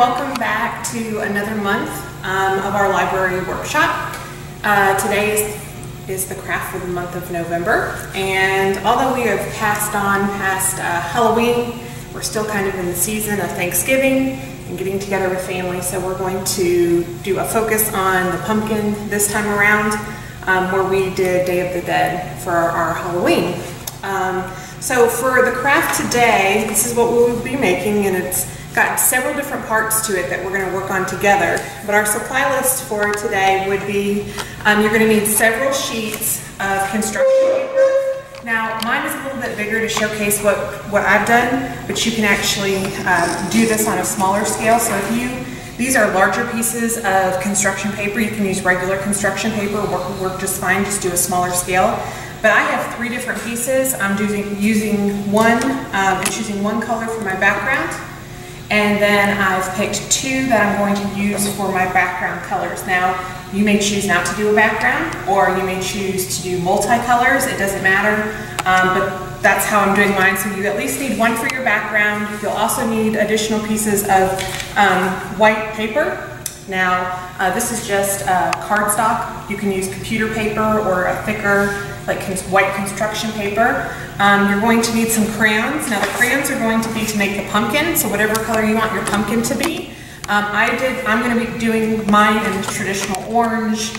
welcome back to another month um, of our library workshop. Uh, today is, is, the craft for the month of November, and although we have passed on past uh, Halloween, we're still kind of in the season of Thanksgiving and getting together with family, so we're going to do a focus on the pumpkin this time around, um, where we did Day of the Dead for our Halloween. Um, so for the craft today, this is what we will be making, and it's got several different parts to it that we're going to work on together. But our supply list for today would be, um, you're going to need several sheets of construction paper. Now, mine is a little bit bigger to showcase what, what I've done, but you can actually um, do this on a smaller scale. So if you, these are larger pieces of construction paper. You can use regular construction paper, work, work just fine, just do a smaller scale. But I have three different pieces. I'm using, using one, um, choosing one color for my background. And then I've picked two that I'm going to use for my background colors. Now, you may choose not to do a background, or you may choose to do multicolors. It doesn't matter, um, but that's how I'm doing mine. So you at least need one for your background. You'll also need additional pieces of um, white paper. Now, uh, this is just uh, cardstock. You can use computer paper or a thicker like white construction paper. Um, you're going to need some crayons. Now the crayons are going to be to make the pumpkin, so whatever color you want your pumpkin to be. Um, I did, I'm going to be doing mine in traditional orange,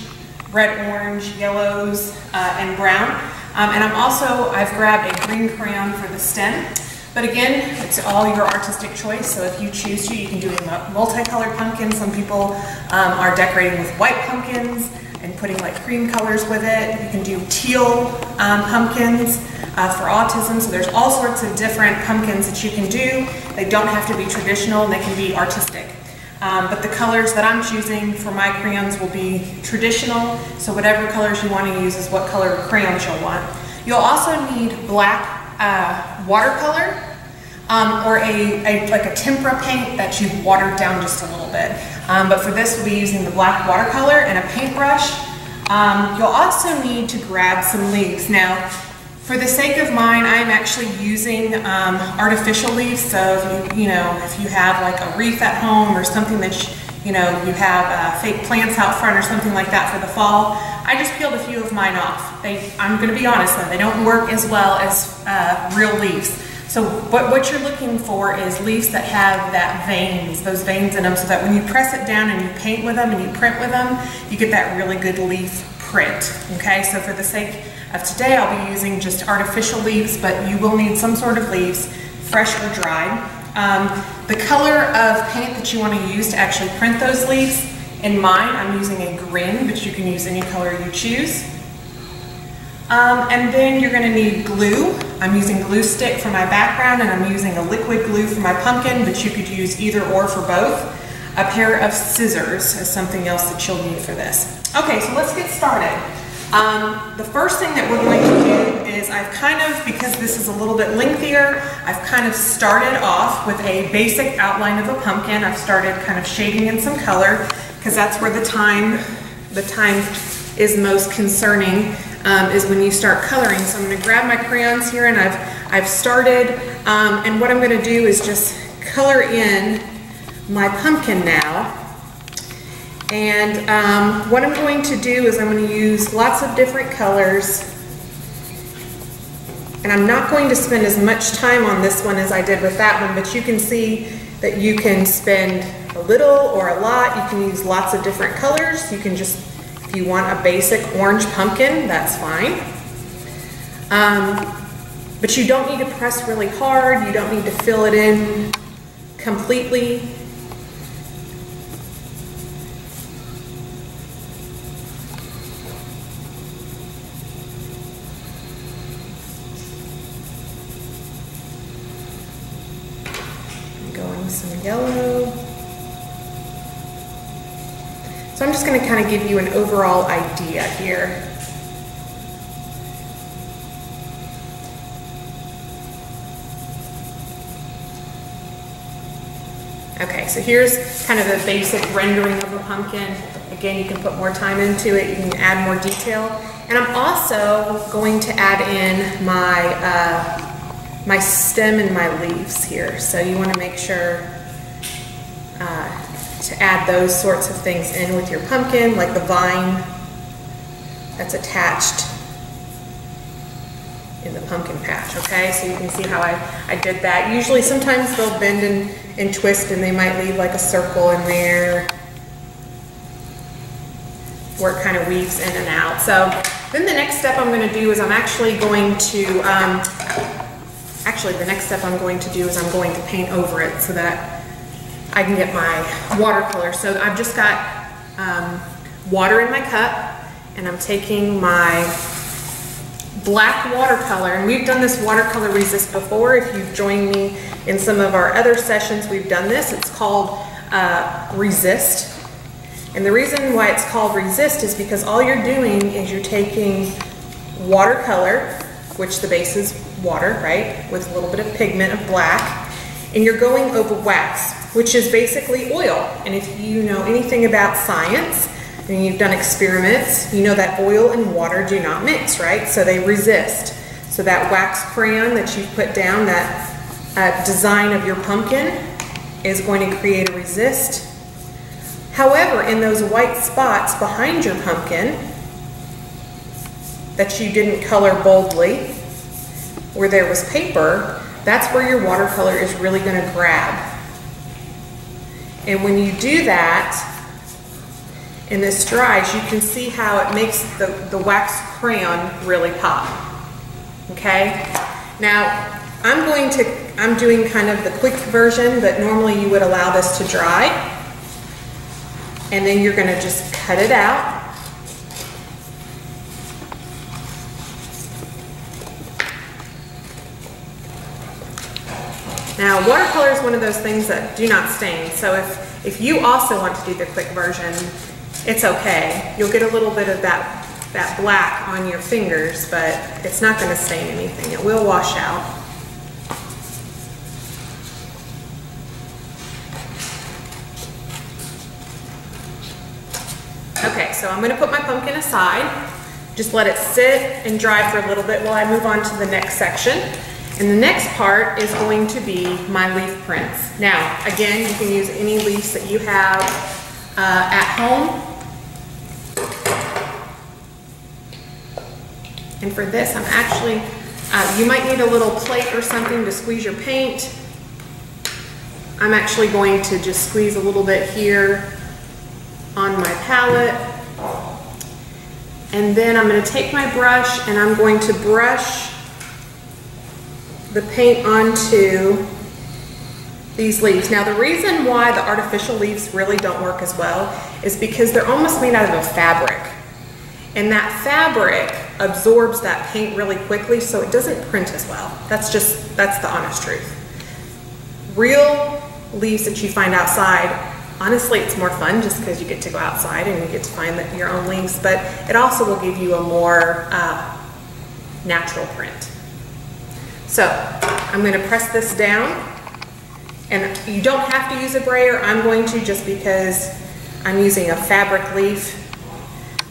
red orange, yellows, uh, and brown. Um, and I'm also, I've grabbed a green crayon for the stem. But again, it's all your artistic choice. So if you choose to, you can do a multicolored pumpkin. Some people um, are decorating with white pumpkins and putting like cream colors with it. You can do teal um, pumpkins uh, for autism. So there's all sorts of different pumpkins that you can do. They don't have to be traditional they can be artistic. Um, but the colors that I'm choosing for my crayons will be traditional. So whatever colors you want to use is what color crayons you'll want. You'll also need black uh, watercolor um, or a, a, like a tempera paint that you've watered down just a little bit. Um, but for this, we'll be using the black watercolor and a paintbrush. Um, you'll also need to grab some leaves. Now, for the sake of mine, I'm actually using um, artificial leaves. So if you, you know, if you have like a wreath at home or something that you, know, you have uh, fake plants out front or something like that for the fall, I just peeled a few of mine off. They, I'm going to be honest though, they don't work as well as uh, real leaves. So what, what you're looking for is leaves that have that veins, those veins in them, so that when you press it down and you paint with them and you print with them, you get that really good leaf print. Okay, so for the sake of today, I'll be using just artificial leaves, but you will need some sort of leaves, fresh or dried. Um, the color of paint that you want to use to actually print those leaves, in mine, I'm using a grin, but you can use any color you choose. Um, and then you're going to need glue. I'm using glue stick for my background and I'm using a liquid glue for my pumpkin, but you could use either or for both. A pair of scissors is something else that you'll need for this. Okay, so let's get started. Um, the first thing that we're going to do is I've kind of, because this is a little bit lengthier, I've kind of started off with a basic outline of a pumpkin. I've started kind of shading in some color because that's where the time, the time is most concerning um, is when you start coloring. So I'm going to grab my crayons here and I've, I've started um, and what I'm going to do is just color in my pumpkin now. And um, what I'm going to do is I'm going to use lots of different colors and I'm not going to spend as much time on this one as I did with that one, but you can see that you can spend a little or a lot. You can use lots of different colors. You can just if you want a basic orange pumpkin, that's fine. Um, but you don't need to press really hard. You don't need to fill it in completely. I'm just going to kind of give you an overall idea here. Okay, so here's kind of a basic rendering of a pumpkin. Again, you can put more time into it, you can add more detail. And I'm also going to add in my, uh, my stem and my leaves here. So you want to make sure to add those sorts of things in with your pumpkin, like the vine that's attached in the pumpkin patch, okay? So you can see how I, I did that. Usually sometimes they'll bend and, and twist and they might leave like a circle in there where it kind of weaves in and out. So then the next step I'm going to do is I'm actually going to, um, actually the next step I'm going to do is I'm going to paint over it so that I can get my watercolor. So I've just got um, water in my cup and I'm taking my black watercolor, and we've done this watercolor resist before. If you've joined me in some of our other sessions, we've done this. It's called uh, resist. And the reason why it's called resist is because all you're doing is you're taking watercolor, which the base is water, right, with a little bit of pigment of black, and you're going over wax, which is basically oil. And if you know anything about science, and you've done experiments, you know that oil and water do not mix, right? So they resist. So that wax crayon that you've put down, that uh, design of your pumpkin is going to create a resist. However, in those white spots behind your pumpkin that you didn't color boldly, where there was paper, that's where your watercolor is really going to grab. And when you do that, and this dries, you can see how it makes the, the wax crayon really pop. Okay? Now, I'm going to, I'm doing kind of the quick version, but normally you would allow this to dry. And then you're gonna just cut it out. Now, watercolor is one of those things that do not stain. So if, if you also want to do the quick version, it's okay. You'll get a little bit of that, that black on your fingers, but it's not gonna stain anything. It will wash out. Okay, so I'm gonna put my pumpkin aside. Just let it sit and dry for a little bit while I move on to the next section. And the next part is going to be my leaf prints. Now, again, you can use any leaves that you have uh, at home. And for this, I'm actually, uh, you might need a little plate or something to squeeze your paint. I'm actually going to just squeeze a little bit here on my palette. And then I'm gonna take my brush and I'm going to brush the paint onto these leaves. Now the reason why the artificial leaves really don't work as well is because they're almost made out of a fabric. And that fabric absorbs that paint really quickly so it doesn't print as well. That's just, that's the honest truth. Real leaves that you find outside, honestly it's more fun just because you get to go outside and you get to find your own leaves, but it also will give you a more uh, natural print. So I'm going to press this down and you don't have to use a brayer. I'm going to just because I'm using a fabric leaf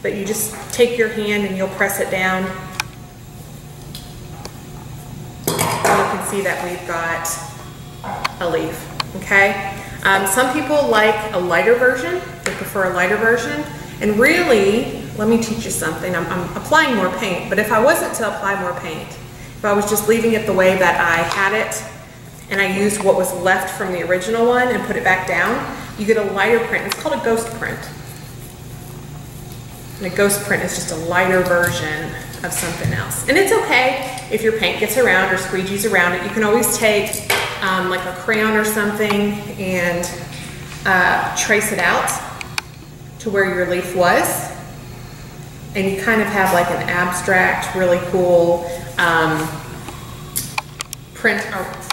but you just take your hand and you'll press it down. You can see that we've got a leaf, okay? Um, some people like a lighter version. They prefer a lighter version. And really, let me teach you something. I'm, I'm applying more paint, but if I wasn't to apply more paint, if I was just leaving it the way that I had it, and I used what was left from the original one and put it back down, you get a lighter print. It's called a ghost print. And a ghost print is just a lighter version of something else. And it's okay if your paint gets around or squeegees around it. You can always take um, like a crayon or something and uh, trace it out to where your leaf was. And you kind of have like an abstract, really cool um, print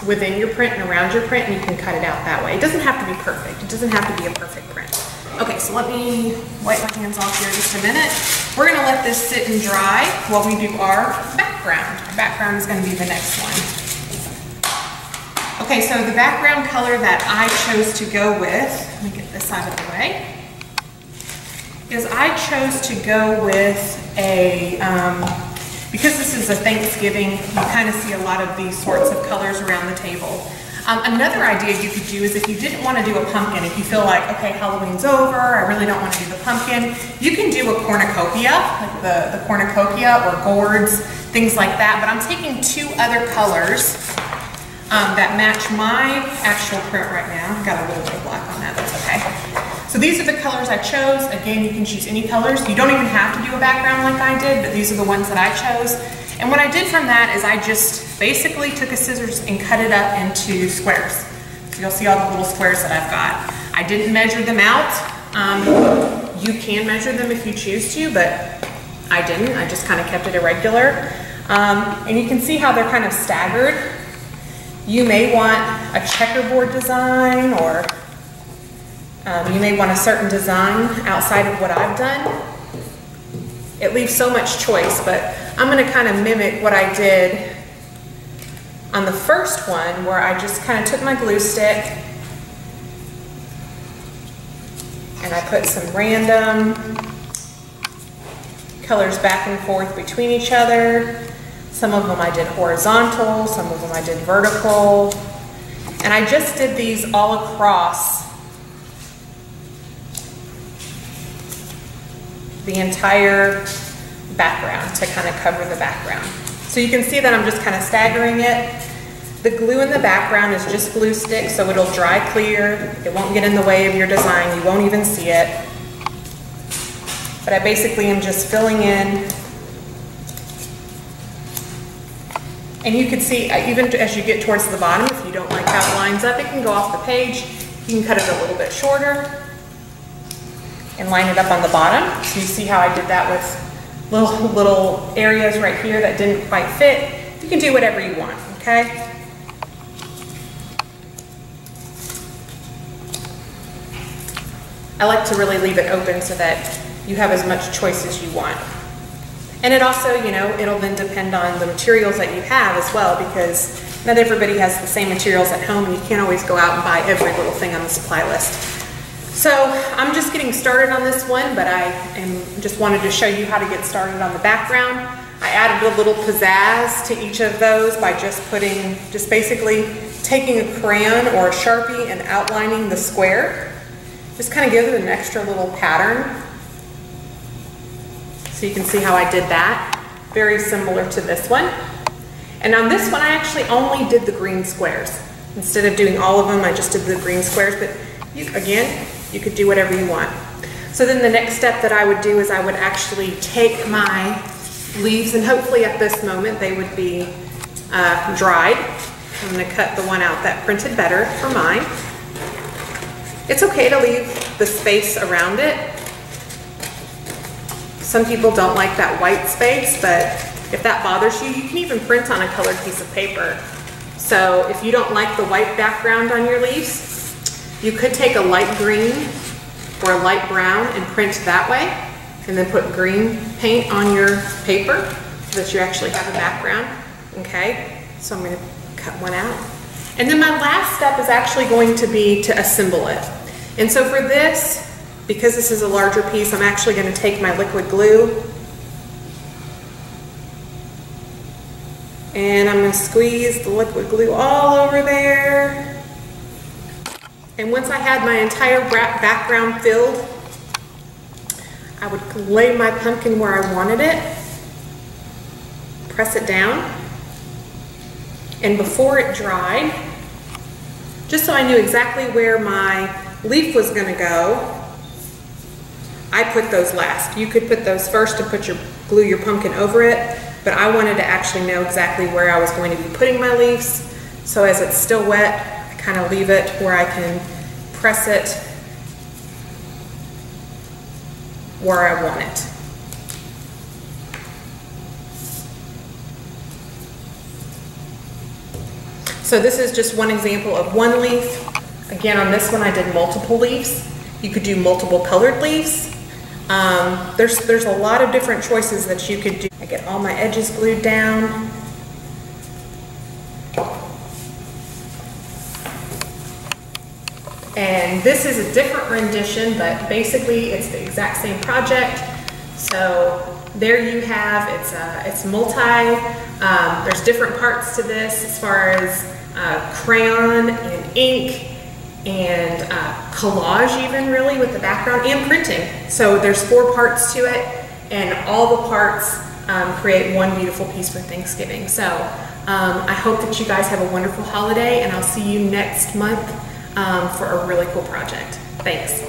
within your print and around your print and you can cut it out that way. It doesn't have to be perfect. It doesn't have to be a perfect print. Okay, so let me wipe my hands off here just a minute. We're gonna let this sit and dry while we do our background. Our background is gonna be the next one. Okay, so the background color that I chose to go with, let me get this out of the way, is I chose to go with a, um, because this is a Thanksgiving, you kind of see a lot of these sorts of colors around the table. Um, another idea you could do is if you didn't want to do a pumpkin, if you feel like, okay, Halloween's over, I really don't want to do the pumpkin, you can do a cornucopia, like the, the cornucopia or gourds, things like that. But I'm taking two other colors um, that match my actual print right now. I've got a little bit of black on that, that's okay. So these are the colors I chose. Again, you can choose any colors. You don't even have to do a background like I did, but these are the ones that I chose. And what I did from that is I just basically took a scissors and cut it up into squares. So you'll see all the little squares that I've got. I didn't measure them out. Um, you can measure them if you choose to, but I didn't. I just kind of kept it irregular. Um, and you can see how they're kind of staggered. You may want a checkerboard design or um, you may want a certain design outside of what I've done. It leaves so much choice, but I'm gonna kind of mimic what I did on the first one where I just kind of took my glue stick and I put some random colors back and forth between each other. Some of them I did horizontal, some of them I did vertical. And I just did these all across the entire background to kind of cover the background. So you can see that I'm just kind of staggering it. The glue in the background is just glue stick, so it'll dry clear. It won't get in the way of your design. You won't even see it. But I basically am just filling in. And you can see, even as you get towards the bottom, if you don't like how it lines up, it can go off the page. You can cut it a little bit shorter and line it up on the bottom. So you see how I did that with little, little areas right here that didn't quite fit. You can do whatever you want, okay? I like to really leave it open so that you have as much choice as you want. And it also, you know, it'll then depend on the materials that you have as well because not everybody has the same materials at home and you can't always go out and buy every little thing on the supply list. So I'm just getting started on this one, but I am, just wanted to show you how to get started on the background. I added a little pizzazz to each of those by just putting, just basically taking a crayon or a Sharpie and outlining the square. Just kind of gives it an extra little pattern. So you can see how I did that. Very similar to this one. And on this one, I actually only did the green squares. Instead of doing all of them, I just did the green squares. But you, again, you could do whatever you want. So then the next step that I would do is I would actually take my leaves and hopefully at this moment they would be uh, dried. I'm gonna cut the one out that printed better for mine. It's okay to leave the space around it. Some people don't like that white space, but if that bothers you, you can even print on a colored piece of paper. So if you don't like the white background on your leaves, you could take a light green or a light brown and print that way and then put green paint on your paper so that you actually have a background. Okay, so I'm gonna cut one out. And then my last step is actually going to be to assemble it. And so for this, because this is a larger piece, I'm actually gonna take my liquid glue and I'm gonna squeeze the liquid glue all over there. And once I had my entire background filled, I would lay my pumpkin where I wanted it, press it down, and before it dried, just so I knew exactly where my leaf was gonna go, I put those last. You could put those first and put your glue your pumpkin over it, but I wanted to actually know exactly where I was going to be putting my leaves. So as it's still wet, kind of leave it where I can press it where I want it. So this is just one example of one leaf. Again, on this one I did multiple leaves. You could do multiple colored leaves. Um, there's, there's a lot of different choices that you could do. I get all my edges glued down. And this is a different rendition, but basically it's the exact same project. So there you have, it's, a, it's multi Um, there's different parts to this as far as uh, crayon and ink and uh, collage even really with the background and printing. So there's four parts to it and all the parts um, create one beautiful piece for Thanksgiving. So um, I hope that you guys have a wonderful holiday and I'll see you next month um, for a really cool project. Thanks.